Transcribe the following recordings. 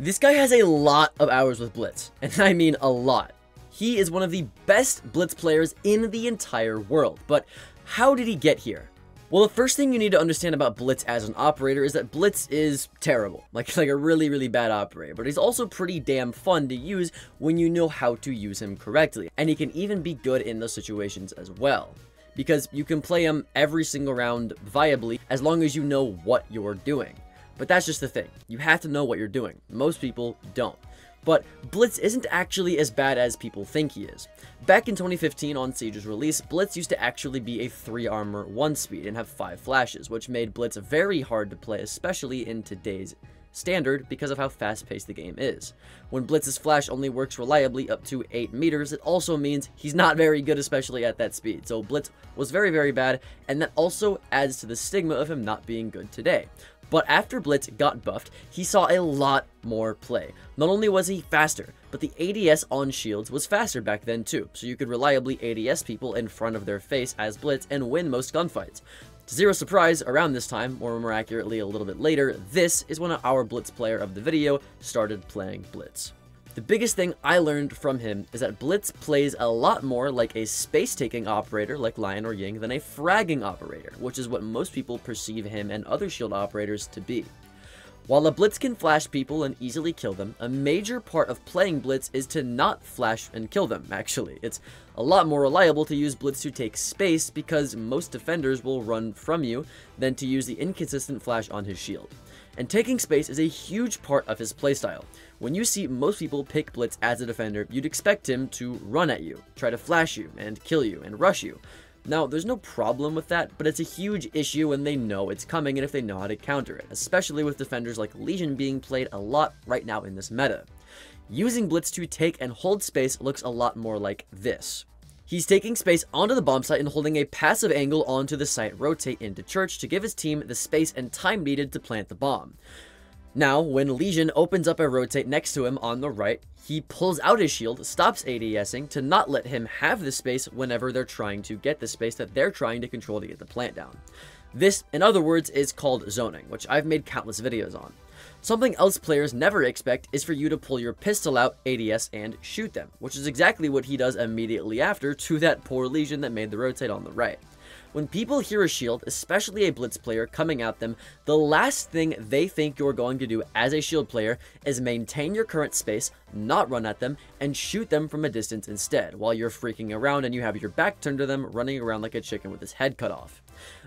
This guy has a lot of hours with Blitz, and I mean a lot. He is one of the best Blitz players in the entire world, but how did he get here? Well, the first thing you need to understand about Blitz as an operator is that Blitz is terrible, like, like a really, really bad operator, but he's also pretty damn fun to use when you know how to use him correctly, and he can even be good in those situations as well, because you can play him every single round viably as long as you know what you're doing. But that's just the thing, you have to know what you're doing. Most people don't. But Blitz isn't actually as bad as people think he is. Back in 2015 on Siege's release, Blitz used to actually be a 3 armor 1 speed and have 5 flashes, which made Blitz very hard to play, especially in today's standard because of how fast paced the game is. When Blitz's flash only works reliably up to 8 meters, it also means he's not very good especially at that speed. So Blitz was very very bad and that also adds to the stigma of him not being good today. But after Blitz got buffed, he saw a lot more play. Not only was he faster, but the ADS on shields was faster back then too, so you could reliably ADS people in front of their face as Blitz and win most gunfights. To zero surprise, around this time, or more accurately a little bit later, this is when our Blitz player of the video started playing Blitz. The biggest thing I learned from him is that Blitz plays a lot more like a space-taking operator like Lion or Ying than a fragging operator, which is what most people perceive him and other shield operators to be. While a Blitz can flash people and easily kill them, a major part of playing Blitz is to not flash and kill them, actually. It's a lot more reliable to use Blitz to take space because most defenders will run from you than to use the inconsistent flash on his shield and taking space is a huge part of his playstyle. When you see most people pick Blitz as a defender, you'd expect him to run at you, try to flash you, and kill you, and rush you. Now, there's no problem with that, but it's a huge issue when they know it's coming and if they know how to counter it, especially with defenders like Legion being played a lot right now in this meta. Using Blitz to take and hold space looks a lot more like this. He's taking space onto the bomb site and holding a passive angle onto the site rotate into church to give his team the space and time needed to plant the bomb. Now, when Legion opens up a rotate next to him on the right, he pulls out his shield, stops ADSing to not let him have the space whenever they're trying to get the space that they're trying to control to get the plant down. This, in other words, is called zoning, which I've made countless videos on. Something else players never expect is for you to pull your pistol out, ADS, and shoot them, which is exactly what he does immediately after to that poor Legion that made the rotate on the right. When people hear a shield, especially a blitz player coming at them, the last thing they think you're going to do as a shield player is maintain your current space, not run at them, and shoot them from a distance instead, while you're freaking around and you have your back turned to them running around like a chicken with his head cut off.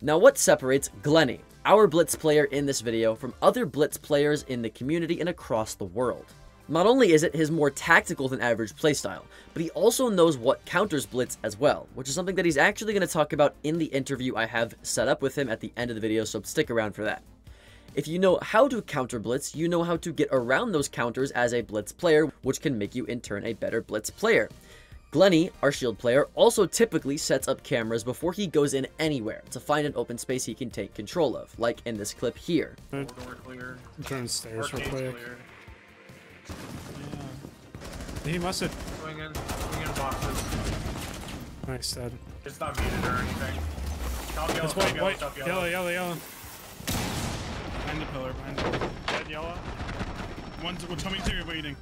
Now what separates Glenny, our Blitz player in this video, from other Blitz players in the community and across the world? Not only is it his more tactical than average playstyle, but he also knows what counters Blitz as well, which is something that he's actually going to talk about in the interview I have set up with him at the end of the video, so stick around for that. If you know how to counter Blitz, you know how to get around those counters as a Blitz player, which can make you in turn a better Blitz player. Glenny, our shield player, also typically sets up cameras before he goes in anywhere to find an open space he can take control of, like in this clip here. Door clear. Turn stairs real quick. clear. Yeah. He must have. Swing in, swing in boxes. Nice, dead. It's not muted or anything. Top yellow, It's top white, yellow, white, top yellow, yellow, yellow. Behind the pillar, behind the pillar. Dead yellow. One's we're coming to you, waiting.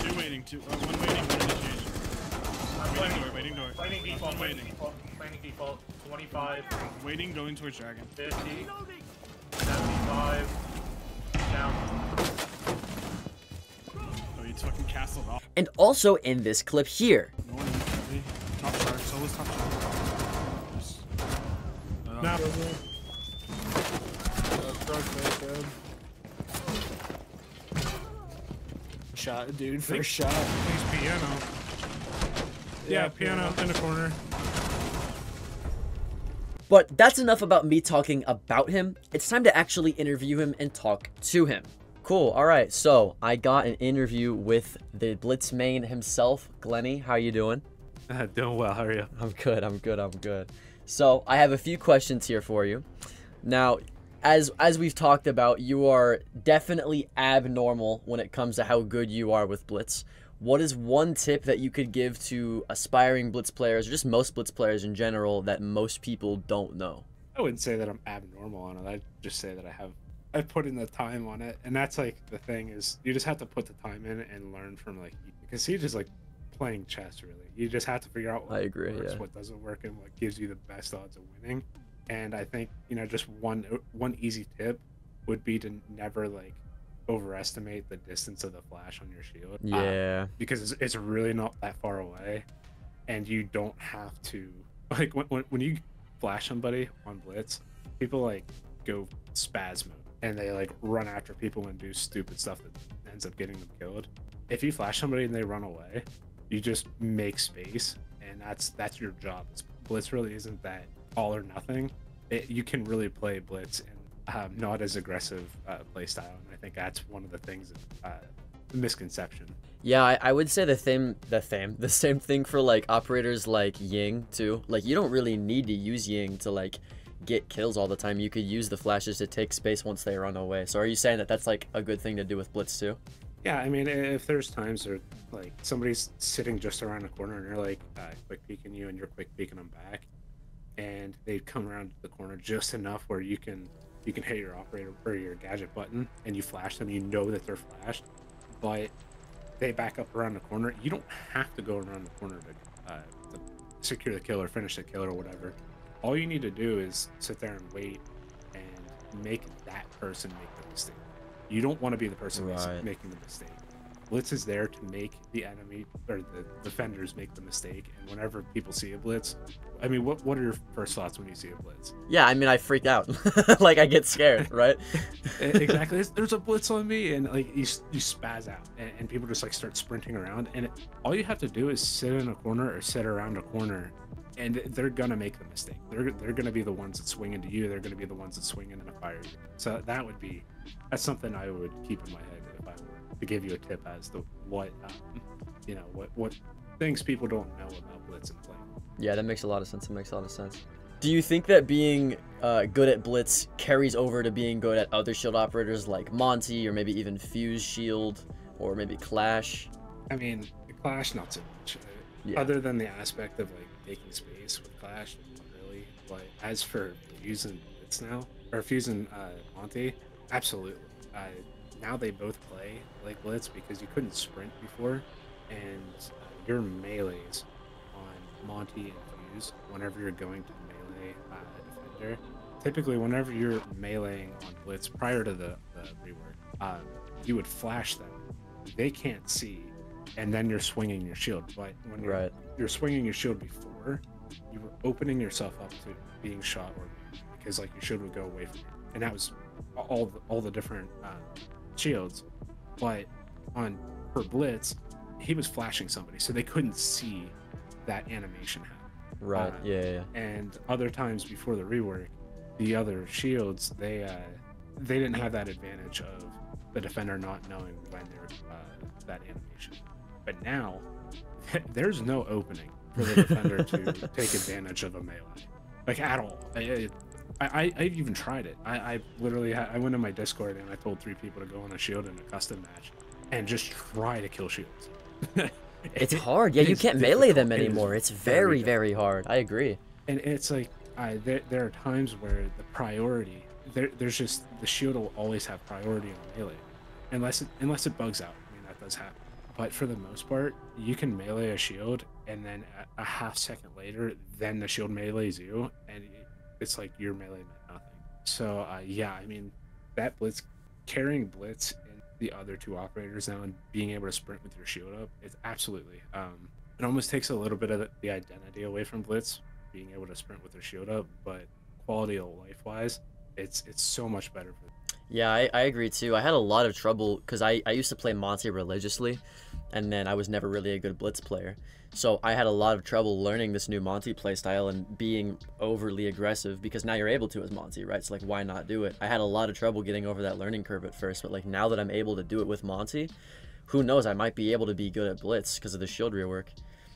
Two waiting, two, uh, one waiting, one initiation. I'm Waiting door, waiting door. planning Last default, one waiting. default, planning default. 25, Waiting, going towards dragon. 50, 75, down. Fucking castled off. And also in this clip here. No. Top shark, solo's top shark. Uh, Nah. Shot, dude. Think- First shot. He's piano. Yeah, piano in the corner. But that's enough about me talking about him. It's time to actually interview him and talk to him. Cool. All right. So I got an interview with the Blitz main himself, Glenny. How are you doing? Doing well. How are you? I'm good. I'm good. I'm good. So I have a few questions here for you. Now, as as we've talked about, you are definitely abnormal when it comes to how good you are with Blitz. What is one tip that you could give to aspiring Blitz players, or just most Blitz players in general, that most people don't know? I wouldn't say that I'm abnormal on it. I'd just say that I have I put in the time on it, and that's like the thing is you just have to put the time in and learn from like because Siege just like playing chess really. You just have to figure out what I agree, works, yeah. what doesn't work, and what gives you the best odds of winning. And I think you know just one one easy tip would be to never like overestimate the distance of the flash on your shield. Uh, Yeah. because it's, it's really not that far away and you don't have to like when, when, when you flash somebody on blitz people like go spaz mode and they like run after people and do stupid stuff that ends up getting them killed. If you flash somebody and they run away you just make space and that's that's your job. Blitz really isn't that all or nothing. It, you can really play blitz and um, not as aggressive uh, play style and i think that's one of the things that, uh, misconception. Yeah, I, I would say the same the same the same thing for like operators like Ying too. Like you don't really need to use Ying to like get kills all the time. You could use the flashes to take space once they run away. So are you saying that that's like a good thing to do with Blitz too? Yeah, I mean, if there's times where like somebody's sitting just around the corner and you're like uh, quick peeking you and you're quick peeking them back, and they come around the corner just enough where you can you can hit your operator or your gadget button and you flash them, you know that they're flashed, but they back up around the corner. You don't have to go around the corner to, uh, secure the kill or finish the kill or whatever. All you need to do is sit there and wait and make that person make the mistake. You don't want to be the person Right. making the mistake. Blitz is there to make the enemy or the defenders make the mistake. And whenever people see a blitz, I mean, what what are your first thoughts when you see a blitz? Yeah, I mean I freak out. like I get scared, right? Exactly. There's, there's a blitz on me, and like you, you spaz out, and, and people just like start sprinting around. And it, all you have to do is sit in a corner or sit around a corner, and they're gonna make the mistake. They're they're gonna be the ones that swing into you. They're gonna be the ones that swing into and fire you. So that would be that's something I would keep in my head if I were to give you a tip as to what um, you know what what things people don't know about blitz and play. Yeah, that makes a lot of sense. It makes a lot of sense. Do you think that being uh, good at Blitz carries over to being good at other shield operators like Monty or maybe even Fuze Shield or maybe Clash? I mean, Clash not so much. Yeah. Other than the aspect of like making space with Clash, not really. But as for fusing Blitz now or fusing uh, Monty, absolutely. Uh, now they both play like Blitz because you couldn't sprint before, and uh, your melee's on Monty and Fuze whenever you're going to melee uh, defender. Typically, whenever you're meleeing on Blitz prior to the, the rework, um, you would flash them. They can't see, and then you're swinging your shield. But when you're, Right. you're swinging your shield before, you were opening yourself up to being shot or because like your shield would go away from you, and that was all the, all the different uh, shields. But on her blitz, he was flashing somebody, so they couldn't see that animation happen Right. Uh, yeah, yeah, yeah. and other times before the rework the other shields they uh they didn't have that advantage of the defender not knowing when they're uh, that animation but now there's no opening for the defender to take advantage of a melee like at all I, I, I I've even tried it I, I literally I went in my discord and I told three people to go on a shield in a custom match and just try to kill shields It's hard. Yeah, you can't melee them difficult. It anymore. It's very very, very hard. I agree. and it's like I there, there are times where the priority there, there's just the shield will always have priority on melee unless it unless it bugs out i mean that does happen but for the most part you can melee a shield and then a, half second later then the shield melees you and it's like your melee meant nothing. So uh, yeah i mean that blitz carrying blitz and the other two operators now and being able to sprint with your shield up it's absolutely um it almost takes a little bit of the, identity away from blitz being able to sprint with their shield up, but quality of life wise, it's it's so much better for Yeah, I, I agree too. I had a lot of trouble because I, I used to play Monty religiously, and then I was never really a good Blitz player. So I had a lot of trouble learning this new Monty playstyle and being overly aggressive because now you're able to as Monty, right? So like, why not do it? I had a lot of trouble getting over that learning curve at first, but like now that I'm able to do it with Monty, who knows? I might be able to be good at Blitz because of the shield rework.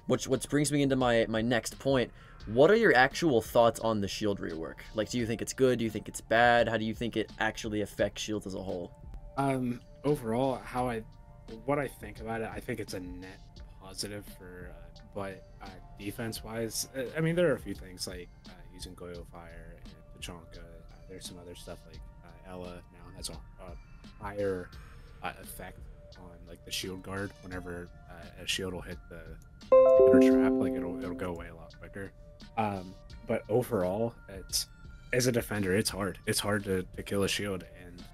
Which which brings me into my my next point. What are your actual thoughts on the shield rework? Like, do you think it's good? Do you think it's bad? How do you think it actually affects shields as a whole? Um, overall, how I, what I think about it, I think it's a net positive for, uh, but uh, defense wise, uh, I mean, there are a few things like uh, using Goyo Fire and Tachanka. Uh, there's some other stuff like uh, Ela now has a, higher effect on like the shield guard whenever uh, a shield will hit the trap. Like it'll it'll go away a lot quicker. Um, but overall, it's as a defender, it's hard. It's hard to, to kill a shield, and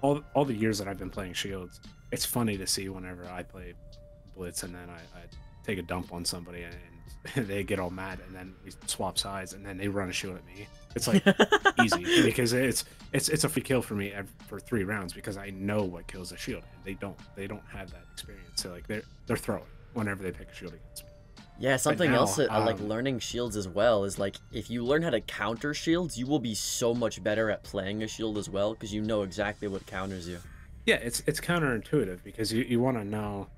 all all the years that I've been playing shields, it's funny to see whenever I play blitz and then I, I take a dump on somebody and they get all mad and then we swap sides and then they run a shield at me. It's like easy because it's it's it's a free kill for me for three rounds because I know what kills a shield. And they don't they don't have that experience. So like they're they're throwing whenever they pick a shield against me. Yeah, something now, else that I like um, learning shields as well is like if you learn how to counter shields, you will be so much better at playing a shield as well because you know exactly what counters you. Yeah, it's it's counterintuitive because you, you want to know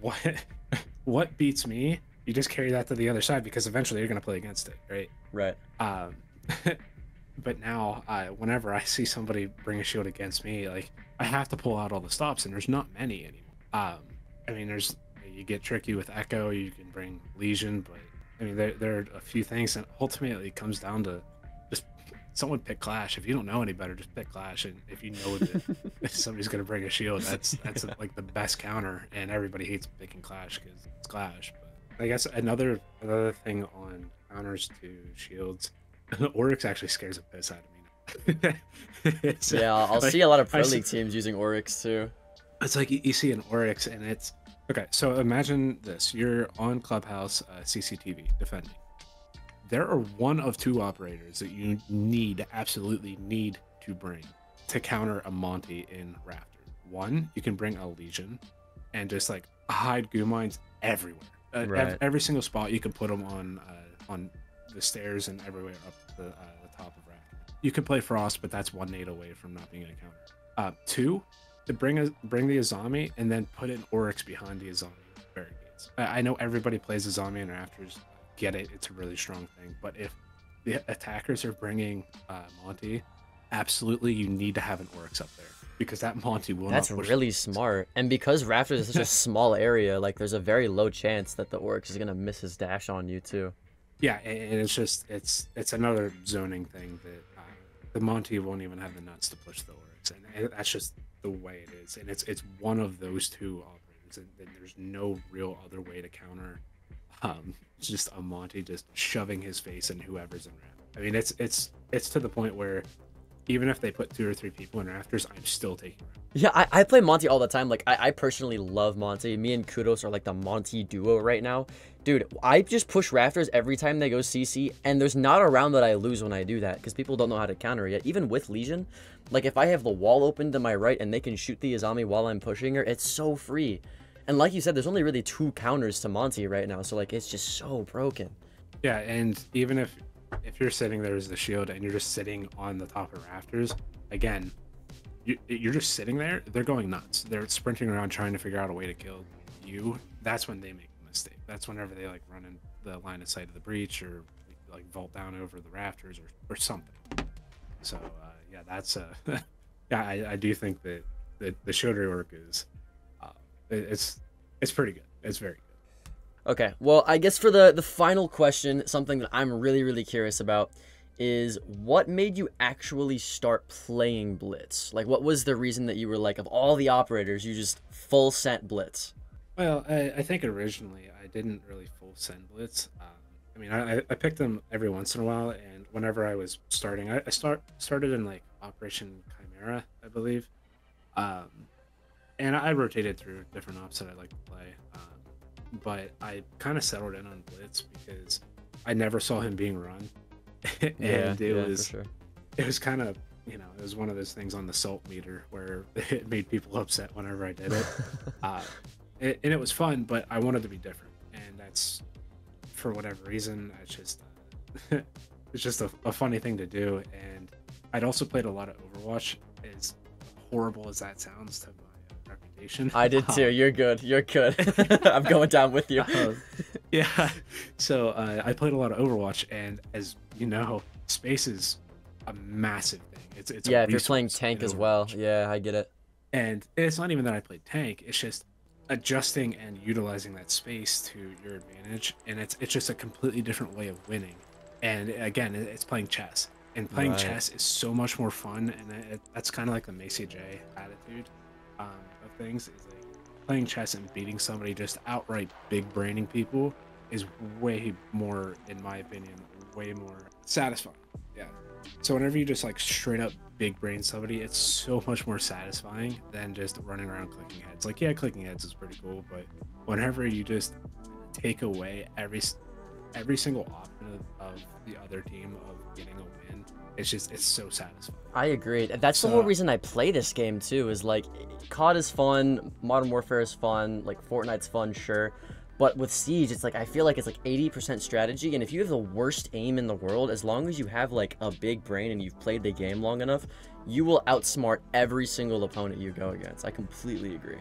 what what beats me. You just carry that to the other side because eventually you're gonna play against it, right? Right. Um, but now, uh, whenever I see somebody bring a shield against me, like I have to pull out all the stops, and there's not many anymore. Um, I mean, there's you get tricky with Echo, you can bring Legion, but I mean, there there are a few things, and ultimately it comes down to just someone pick Clash. If you don't know any better, just pick Clash, and if you know that somebody's gonna bring a shield, that's that's like the best counter, and everybody hates picking Clash because it's Clash. But I guess another another thing on counters to shields, Oryx actually scares the piss out of me. Uh, Yeah, I'll, like, see a lot of I pro see- league teams using Oryx too. it's like you, you see an Oryx, and it's okay. So imagine this: you're on Clubhouse uh, CCTV defending. There are one of two operators that you need, absolutely need to bring to counter a Monty in Raptor. One, you can bring a Legion, and just like hide goo mines everywhere. Uh, ev- every single spot you can put them on uh, on the stairs and everywhere up the, uh, the top of Raptor. You can play Frost, but that's one nade away from not being a counter. Uh, two, to bring a bring the Azami and then put an Oryx behind the Azami barricades. I, I know everybody plays Azami and Rafters. Get it? It's a really strong thing. But if the attackers are bringing uh, Monty, absolutely you need to have an Oryx up there because that Monty will That's really smart. And because Rafters is such a small area, like there's a very low chance that the Oryx is gonna miss his dash on you too. Yeah, and and it's just it's it's another zoning thing that uh, the Monty won't even have the nuts to push the Oryx, and, and that's just the way it is. And it's it's one of those two operators, and, and there's no real other way to counter. Um, just a Monty just shoving his face in whoever's in raft. I mean, it's it's it's to the point where even if they put two or three people in rafters, I'm still taking. Rafters. Yeah, I, I play Monty all the time. Like I, I personally love Monty. Me and Kudos are like the Monty duo right now. Dude, I just push Rafters every time they go CC, and there's not a round that I lose when I do that, because people don't know how to counter yet. Even with Legion, like if I have the wall open to my right and they can shoot the Azami while I'm pushing her, it's so free. And like you said, there's only really two counters to Monty right now, so like it's just so broken. Yeah, and even if if you're sitting there as the shield and you're just sitting on the top of rafters, again, you're just sitting there. They're going nuts. They're sprinting around trying to figure out a way to kill you. That's when they make a mistake. That's whenever they like run in the line of sight of the breach or like vault down over the rafters or or something. So uh, yeah, that's uh, yeah, I, I do think that the the shield rework is uh, it- it's it's pretty good. It's very good. Okay, well, I guess for the the final question, something that I'm really really curious about is what made you actually start playing Blitz? Like, what was the reason that you were like, of all the operators, you just full sent Blitz? Well, I, I think originally I didn't really full send blitz. Um, I mean, I, I picked them every once in a while, and whenever I was starting, I, I start started in like Operation Chimera, I believe, um, and I rotated through different ops that I like to play. Um, but I kind of settled in on blitz because I never saw him being run, and it was sure. it was kind of you know it was one of those things on the salt meter where it made people upset whenever I did it. uh, it and it was fun, but I wanted to be different, and that's for whatever reason. It's just uh, it's just a, a funny thing to do, and I'd also played a lot of Overwatch. As horrible as that sounds to my uh, reputation, I did too. You're good. You're good. I'm going down with you. Yeah. So uh, I played a lot of Overwatch, and as you know, space is a massive thing. It's it's a yeah, if you're playing tank as well. Yeah, I get it. And it's not even that I played tank. It's just adjusting and utilizing that space to your advantage, and it's it's just a completely different way of winning. And again, it's playing chess. And playing Right. chess is so much more fun, and it, that's kind of like the Macy J attitude um, of things. Is playing chess and beating somebody just outright big braining people is way more, in my opinion, way more satisfying. Yeah. So whenever you just like straight up big brain somebody, it's so much more satisfying than just running around clicking heads. Like yeah, clicking heads is pretty cool, but whenever you just take away every every single option of, of the other team of getting a it's just it's so satisfying. I agree. That's the whole reason I play this game too. Is like, COD is fun, Modern Warfare is fun, like Fortnite's fun, sure. But with Siege, it's like I feel like it's like 80% strategy, and if you have the worst aim in the world, as long as you have like a big brain and you've played the game long enough, you will outsmart every single opponent you go against. I completely agree.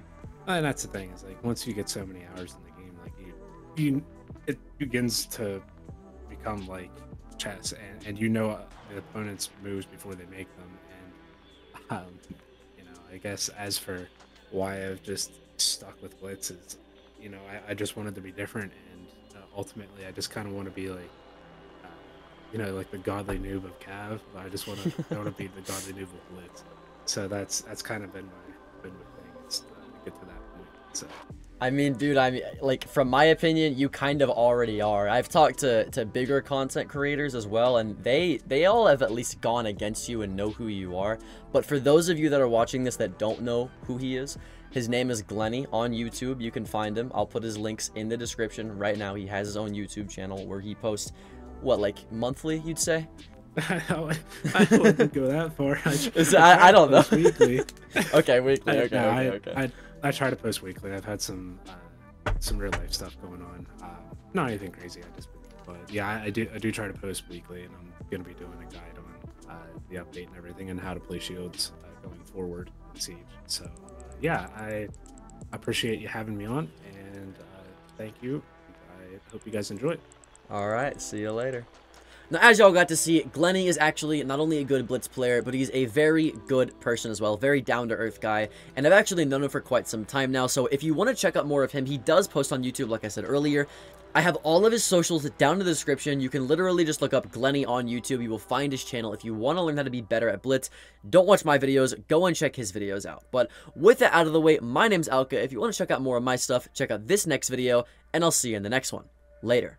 And that's the thing is like once you get so many hours in the game, like you, you it begins to become like chess, and, and you know uh, the opponent's moves before they make them. And um, you know, I guess as for why I've just stuck with Blitz is, you know, I, I just wanted to be different, and uh, ultimately I just kind of want to be like. uh, You know, like the godly noob of Cav. but I just want to, I want to be the godly noob of Blitz. So that's that's kind of been my been my thing. It's, uh, to get to that point. So I mean, dude, I mean, like from my opinion, you kind of already are. I've talked to, to bigger content creators as well, and they they all have at least gone against you and know who you are. But for those of you that are watching this that don't know who he is, his name is Glenny on YouTube. You can find him. I'll put his links in the description right now. He has his own YouTube channel where he posts what like monthly, you'd say. I wouldn't go that far. I, I- I don't know. Weekly. Okay, weekly. I, Okay, no, okay, I, okay. I, try to post weekly. I've had some uh, some real life stuff going on. Uh, not anything crazy. I just, but yeah, I, I do I do try to post weekly, and I'm gonna be doing a guide on uh, the update and everything, and how to play shields uh, going forward in Siege. So uh, yeah, I appreciate you having me on, and uh, thank you. I hope you guys enjoy. All right, see you later. Now, as y'all got to see, Glenny is actually not only a good Blitz player, but he's a very good person as well, very down-to-earth guy, and I've actually known him for quite some time now, so if you want to check out more of him, he does post on YouTube, like I said earlier. I have all of his socials down in the description. You can literally just look up Glenny on YouTube. You will find his channel. If you want to learn how to be better at Blitz, don't watch my videos. Go and check his videos out. But with that out of the way, my name's Alka. If you want to check out more of my stuff, check out this next video, and I'll see you in the next one. Later.